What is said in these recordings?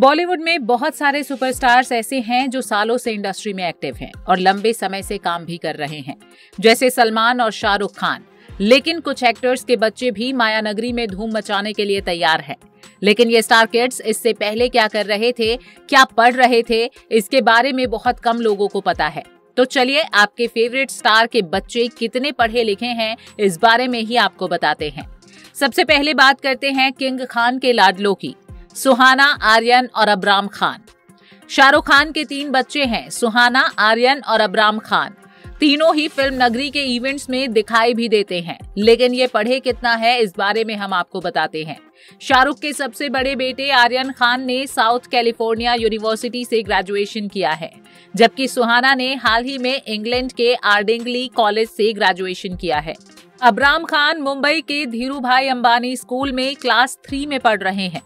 बॉलीवुड में बहुत सारे सुपरस्टार्स ऐसे हैं जो सालों से इंडस्ट्री में एक्टिव हैं और लंबे समय से काम भी कर रहे हैं, जैसे सलमान और शाहरुख खान। लेकिन कुछ एक्टर्स के बच्चे भी माया नगरी में धूम मचाने के लिए तैयार हैं। लेकिन ये स्टार किड्स इससे पहले क्या कर रहे थे, क्या पढ़ रहे थे, इसके बारे में बहुत कम लोगों को पता है। तो चलिए आपके फेवरेट स्टार के बच्चे कितने पढ़े लिखे हैं, इस बारे में ही आपको बताते हैं। सबसे पहले बात करते हैं किंग खान के लाडलो की। सुहाना, आर्यन और अब्राम खान। शाहरुख खान के तीन बच्चे हैं, सुहाना, आर्यन और अब्राम खान। तीनों ही फ़िल्म नगरी के इवेंट्स में दिखाई भी देते हैं, लेकिन ये पढ़े कितना है, इस बारे में हम आपको बताते हैं। शाहरुख के सबसे बड़े बेटे आर्यन खान ने साउथ कैलिफ़ोर्निया यूनिवर्सिटी से ग्रेजुएशन किया है, जबकि सुहाना ने हाल ही में इंग्लैंड के आर्डिंगली कॉलेज से ग्रेजुएशन किया है। अब्राम खान मुंबई के धीरू भाई अंबानी स्कूल में क्लास थ्री में पढ़ रहे हैं।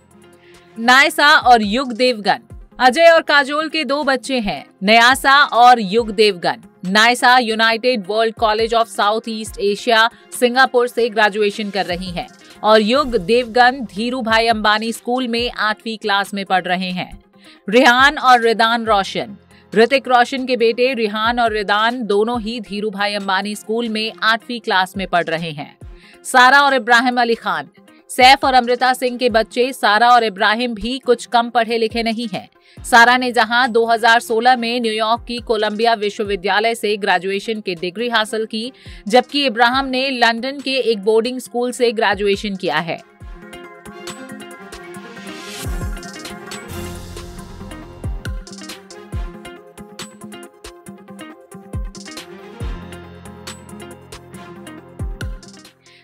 नायसा और युग देवगन अजय और काजोल के दो बच्चे हैं, नयासा और Yug Devgan Nysa United World College of South East Asia, Singapore से ग्रेजुएशन कर रही हैं और युग देवगन धीरू भाई अम्बानी स्कूल में आठवीं क्लास में पढ़ रहे हैं। रिहान और रिदान रोशन। ऋतिक रोशन के बेटे रिहान और रिदान दोनों ही धीरू भाई अंबानी स्कूल में आठवीं क्लास में पढ़ रहे हैं। सारा और इब्राहिम अली खान। सैफ और अमृता सिंह के बच्चे सारा और इब्राहिम भी कुछ कम पढ़े लिखे नहीं हैं। सारा ने जहाँ 2016 में न्यूयॉर्क की कोलंबिया विश्वविद्यालय से ग्रेजुएशन की डिग्री हासिल की, जबकि इब्राहिम ने लंदन के एक बोर्डिंग स्कूल से ग्रेजुएशन किया है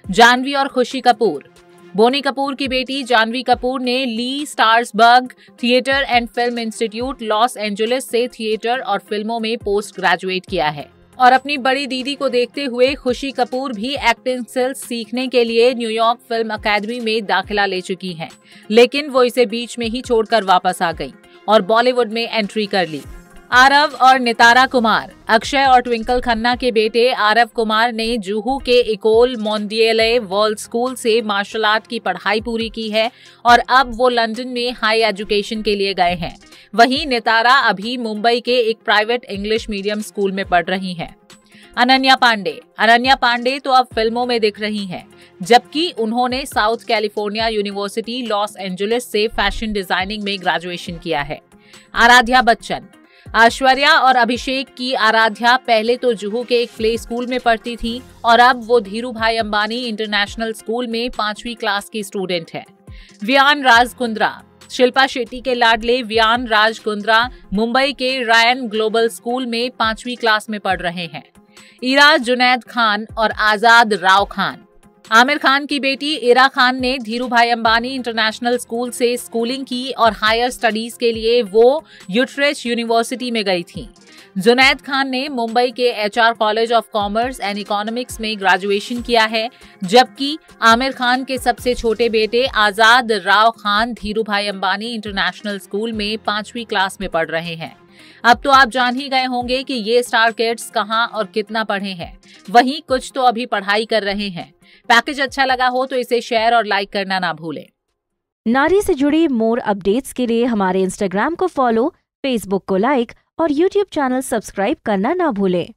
जानवी और खुशी कपूर बोनी कपूर की बेटी जानवी कपूर ने Lee Strasberg Theatre and Film Institute Los Angeles से थिएटर और फ़िल्मों में पोस्ट ग्रेजुएट किया है। और अपनी बड़ी दीदी को देखते हुए खुशी कपूर भी एक्टिंग स्किल्स सीखने के लिए न्यूयॉर्क फ़िल्म अकेडमी में दाखिला ले चुकी हैं, लेकिन वो इसे बीच में ही छोड़कर वापस आ गई और बॉलीवुड में एंट्री कर ली। आरव और नितारा कुमार। अक्षय और ट्विंकल खन्ना के बेटे आरव कुमार ने जुहू के इकोल मोन्डियले वर्ल्ड स्कूल से मार्शल आर्ट की पढ़ाई पूरी की है और अब वो लंदन में हाई एजुकेशन के लिए गए हैं। वहीं नितारा अभी मुंबई के एक प्राइवेट इंग्लिश मीडियम स्कूल में पढ़ रही हैं। अनन्या पांडे। अनन्या पांडे तो अब फ़िल्मों में दिख रही हैं, जबकि उन्होंने South California university Los Angeles से फ़ैशन डिज़ाइनिंग में ग्रेजुएशन किया है। आराध्या बच्चन। ऐश्वर्या और अभिषेक की आराध्या पहले तो जुहू के एक प्ले स्कूल में पढ़ती थी और अब वो धीरू भाई अंबानी इंटरनेशनल स्कूल में पांचवी क्लास की स्टूडेंट है। वियान राज कुंद्रा शिल्पा शेट्टी के लाडले वियान राज कुंद्रा मुंबई के रायन ग्लोबल स्कूल में पांचवी क्लास में पढ़ रहे हैं। इराज जुनैद खान और आज़ाद राव खान आमिर खान की बेटी इरा खान ने Dhirubhai Ambani International school से स्कूलिंग की और हायर स्टडीज़ के लिए वो यूट्रेच यूनिवर्सिटी में गई थी। जुनैद खान ने मुंबई के HR College of Commerce and Economics में ग्रेजुएशन किया है, जबकि आमिर खान के सबसे छोटे बेटे आज़ाद राव खान धीरू भाई अंबानी इंटरनेशनल स्कूल में पांचवी क्लास में पढ़ रहे हैं। अब तो आप जान ही गए होंगे कि ये स्टार किड्स कहाँ और कितना पढ़े हैं। वहीं कुछ तो अभी पढ़ाई कर रहे हैं। पैकेज अच्छा लगा हो तो इसे शेयर और लाइक करना ना भूलें। नारी से जुड़ी मोर अपडेट्स के लिए हमारे इंस्टाग्राम को फॉलो फेसबुक को लाइक और यूट्यूब चैनल सब्सक्राइब करना ना भूलें।